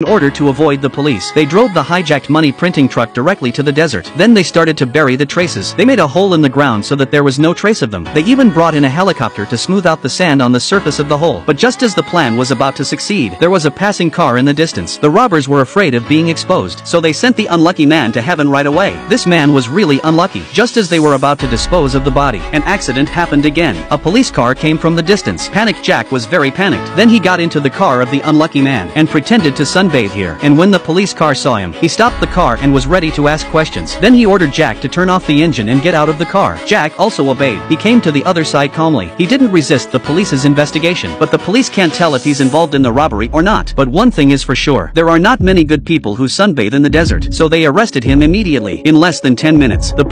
In order to avoid the police, they drove the hijacked money printing truck directly to the desert. Then they started to bury the traces. They made a hole in the ground so that there was no trace of them. They even brought in a helicopter to smooth out the sand on the surface of the hole. But just as the plan was about to succeed, there was a passing car in the distance. The robbers were afraid of being exposed, so they sent the unlucky man to heaven right away. This man was really unlucky. Just as they were about to dispose of the body, an accident happened again. A police car came from the distance. Panicked Jack was very panicked. Then he got into the car of the unlucky man and pretended to sunbathe here. And when the police car saw him, he stopped the car and was ready to ask questions. Then he ordered Jack to turn off the engine and get out of the car. Jack also obeyed. He came to the other side calmly. He didn't resist the police's investigation, but the police can't tell if he's involved in the robbery or not. But one thing is for sure, there are not many good people who sunbathe in the desert, so they arrested him immediately. In less than 10 minutes, the